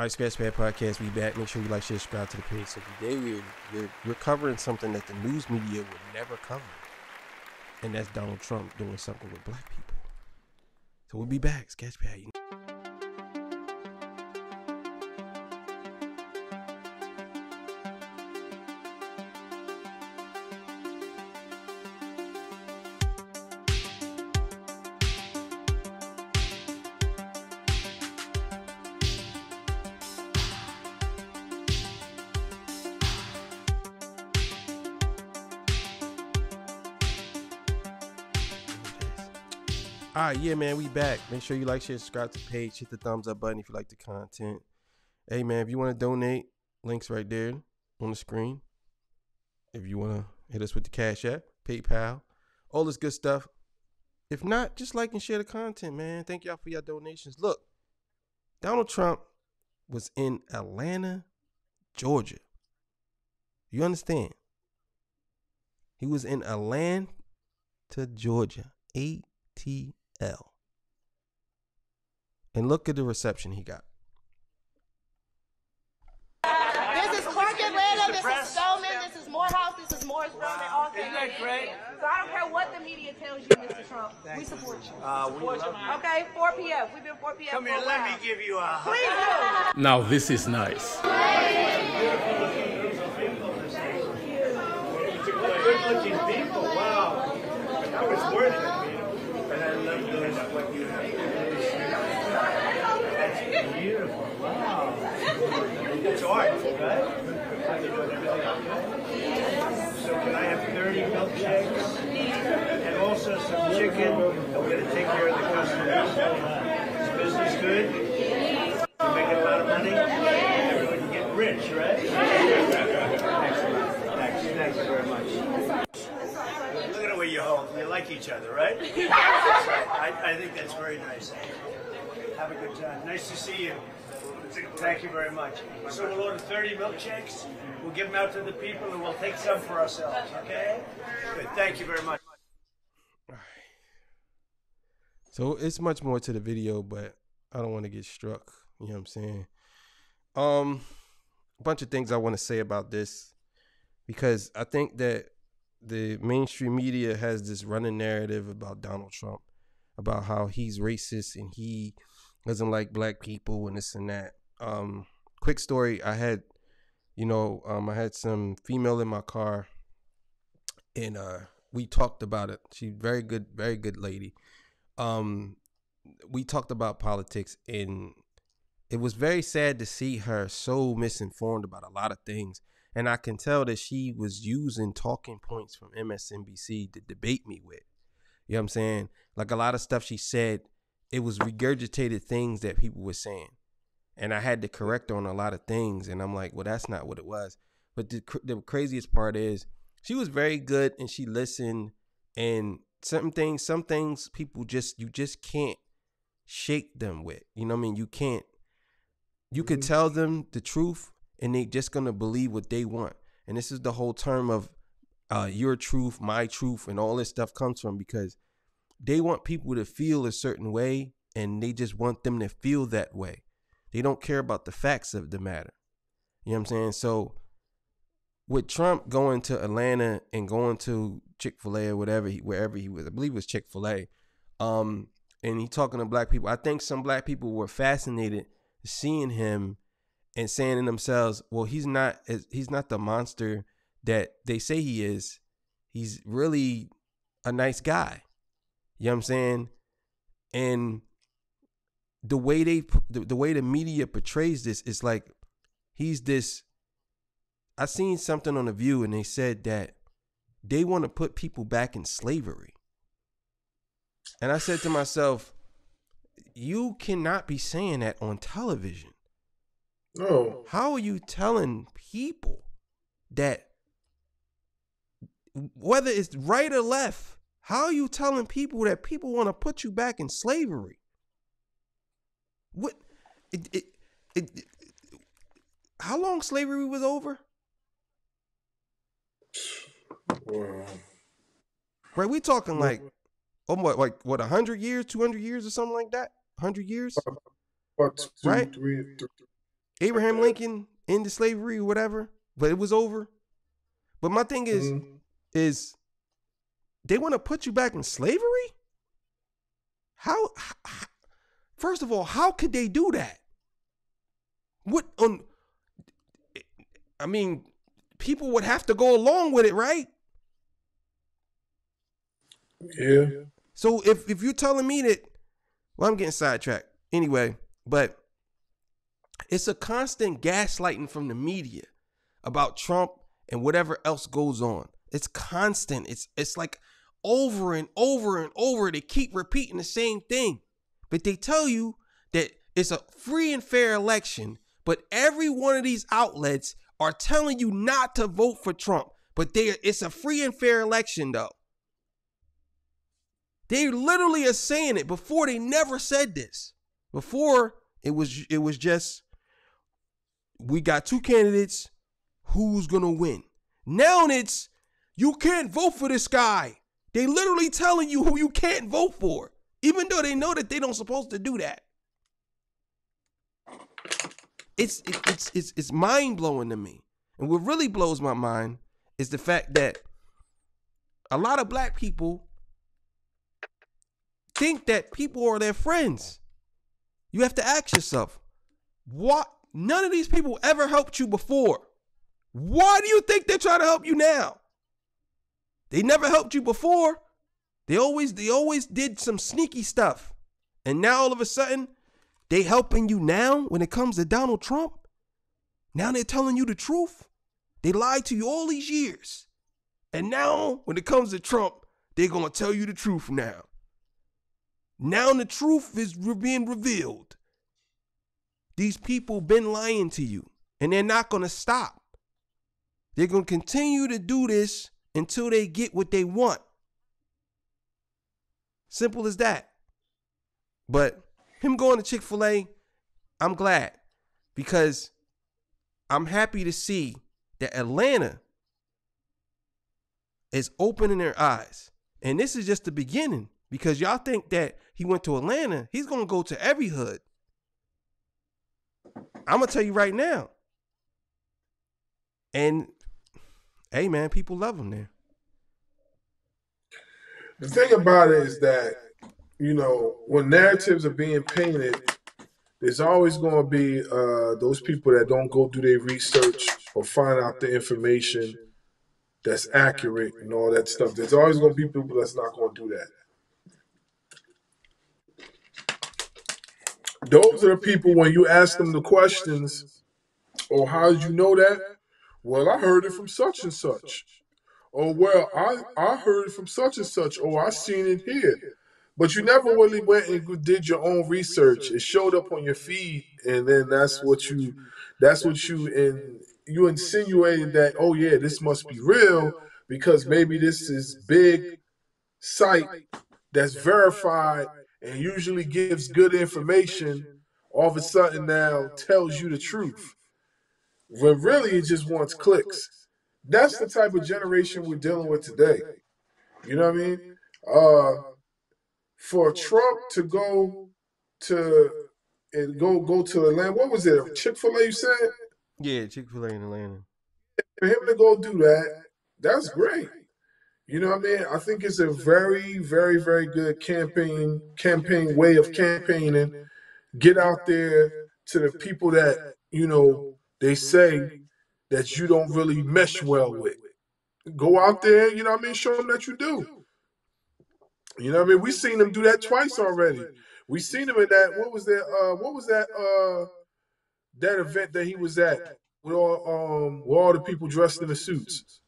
All right, Sketchpad Podcast, we back. Make sure you like, share, subscribe to the page. So today we're, we're, we're covering something that the news media would never cover. And that's Donald Trump doing something with black people. So we'll be back, Sketchpad. All right, yeah, man, we back. Make sure you like, share, subscribe to the page, hit the thumbs up button if you like the content. Hey, man, if you want to donate, links right there on the screen. If you want to hit us with the Cash App, PayPal, all this good stuff. If not, just like and share the content, man. Thank y'all for your donations. Look, Donald Trump was in Atlanta, Georgia. You understand? He was in Atlanta, Georgia. AT L. And look at the reception he got. This is Clark Atlanta, this is Spelman, this is Morehouse, this is Morris Brown, and all Isn't that great? So I don't care what the media tells you, Mr. Trump. we support you. Uh, we love Okay, 4 p.m. We've been 4 p.m. Come here, let me give you a hug. Please do. Now this is nice. Good looking people, wow. That was worth it. Love what you have. That's beautiful, wow. It's art, right? So can I have 30 milkshakes? And also some chicken, we're gonna take care of the customers. Is business good? You making a lot of money? Everyone can get rich, right? Excellent. Thanks, thank you very much. Look at the way you hold. You like each other, right? I, I think that's very nice. Have a good time. Nice to see you. Thank you very much. So we'll order 30 milkshakes. We'll give them out to the people, and we'll take some for ourselves. Okay? Good. Thank you very much. So it's much more to the video, but I don't want to get struck. You know what I'm saying? Um, a bunch of things I want to say about this because I think that the mainstream media has this running narrative about Donald Trump, about how he's racist and he doesn't like black people and this and that. Um, quick story: I had, you know, um, I had some female in my car, and uh, we talked about it. She's very good, very good lady um we talked about politics and it was very sad to see her so misinformed about a lot of things and i can tell that she was using talking points from msnbc to debate me with. You know what i'm saying? Like a lot of stuff she said it was regurgitated things that people were saying. And i had to correct her on a lot of things and i'm like well that's not what it was. But the, cr- the craziest part is she was very good and she listened and some things some things people just you just can't shake them with. You know what i mean? You can't you could mm-hmm. tell them the truth and they just gonna believe what they want. And this is the whole term of uh your truth my truth and all this stuff comes from because they want people to feel a certain way and they just want them to feel that way. They don't care about the facts of the matter. You know what i'm saying? So with Trump going to Atlanta and going to Chick Fil A or whatever, he, wherever he was, I believe it was Chick Fil A, um, and he talking to black people. I think some black people were fascinated seeing him and saying to themselves, "Well, he's not he's not the monster that they say he is. He's really a nice guy." You know what I'm saying? And the way they the, the way the media portrays this is like he's this I seen something on the view and they said that they want to put people back in slavery. And I said to myself, you cannot be saying that on television. No. How are you telling people that whether it's right or left, how are you telling people that people want to put you back in slavery? What it, it, it, how long slavery was over? Wow. Right, we talking like, oh, what, like what, hundred years, two hundred years, or something like that? Hundred years, But two, Right? three, Abraham Lincoln into slavery or whatever, but it was over. But my thing is, Mhm. is they want to put you back in slavery? How, h- First of all, how could they do that? What on? I mean, people would have to go along with it, right? Yeah. So if if you're telling me that, well, I'm getting sidetracked anyway, but it's a constant gaslighting from the media about Trump and whatever else goes on. It's constant. It's it's like over and over and over. They keep repeating the same thing, but they tell you that it's a free and fair election. But every one of these outlets are telling you not to vote for Trump. But they it's a free and fair election though. They literally are saying it before they never said this. Before it was it was just we got two candidates, who's gonna win? Now it's you can't vote for this guy. They literally telling you who you can't vote for, even though they know that they don't supposed to do that. It's it, it's it's it's mind blowing to me. And what really blows my mind is the fact that a lot of black people think that people are their friends. You have to ask yourself, what? None of these people ever helped you before. Why do you think they're trying to help you now? They never helped you before. They always they always did some sneaky stuff. And now all of a sudden, they helping you now when it comes to Donald Trump? Now they're telling you the truth? They lied to you all these years. And now when it comes to Trump, they're going to tell you the truth now. Now the truth is being revealed. These people been lying to you, and they're not going to stop. They're going to continue to do this until they get what they want. Simple as that. But him going to Chick fil A, I'm glad because I'm happy to see that Atlanta is opening their eyes. And this is just the beginning because y'all think that he went to Atlanta, he's going to go to every hood. I'm going to tell you right now. And hey, man, people love him there. The thing about it is that, you know, when narratives are being painted, there's always going to be uh, those people that don't go do their research or find out the information that's accurate and all that stuff. There's always going to be people that's not going to do that. Those are the people when you ask them the questions, or oh, how did you know that? Well, I heard it from such and such. Or well, I I heard it from such and such. Or I seen it here. But you never really went and did your own research. It showed up on your feed, and then that's what you that's what you and you insinuated that oh yeah, this must be real because maybe this is big site that's verified and usually gives good information. All of a sudden now tells you the truth. When really it just wants clicks. That's the type of generation we're dealing with today. You know what I mean? Uh, for Trump to go to and go go to Atlanta, what was it? Chick Fil A, you said? Yeah, Chick fil A in Atlanta. For him to go do that, that's great. You know what I mean? I think it's a very, very, very good campaign campaign way of campaigning. Get out there to the people that you know they say that you don't really mesh well with. Go out there, you know what I mean? Show them that you do. You know what I mean? We've seen them do that twice already. We seen him in that. What was that? Uh, what was that? Uh, that event that he was at with all um with all the people dressed in the suits.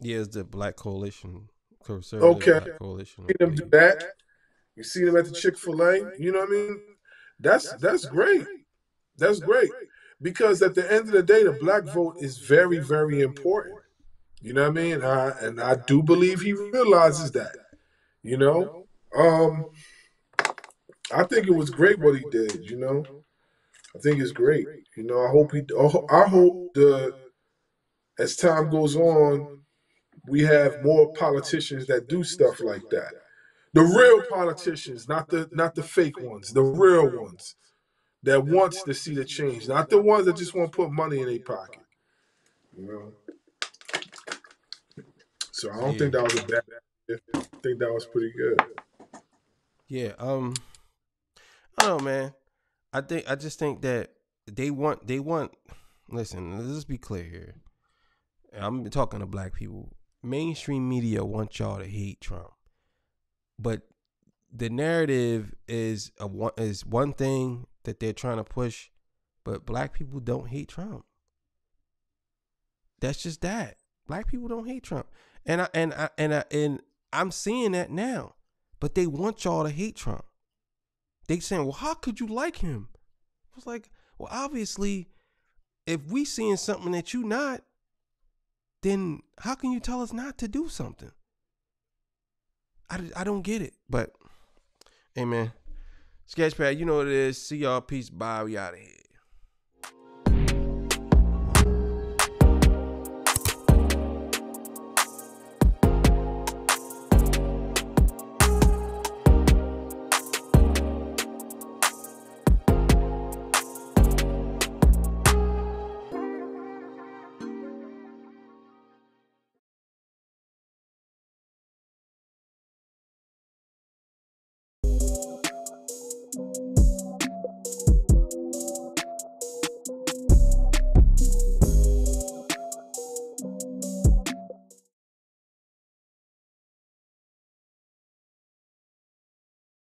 Yeah, it's the Black Coalition. Conservative Okay. Black Coalition. See them do that. You see them at the Chick Fil A. You know what I mean? That's that's great. That's great because at the end of the day, the black vote is very very important. You know what I mean? I, and I do believe he realizes that. You know, um, I think it was great what he did. You know, I think it's great. You know, I hope he. I hope the as time goes on, we have more politicians that do stuff like that. The real politicians, not the not the fake ones, the real ones. that wants to see the change, not the ones that just want to put money in their pocket. You know. So I don't Yeah. think that was a bad. I think that was pretty good. Yeah. Um. I don't know, man. I think I just think that they want they want. Listen, let's be clear here. I'm talking to black people. Mainstream media want y'all to hate Trump, but the narrative is a one is one thing that they're trying to push, but black people don't hate Trump. That's just that. Black people don't hate Trump, and I and I and I and I'm seeing that now. But they want y'all to hate Trump. They saying, "Well, how could you like him?" I was like, "Well, obviously, if we seeing something that you not, then how can you tell us not to do something?" I, I don't get it, but hey man, Sketchpad, you know what it is. See y'all, peace, bye, we out of here.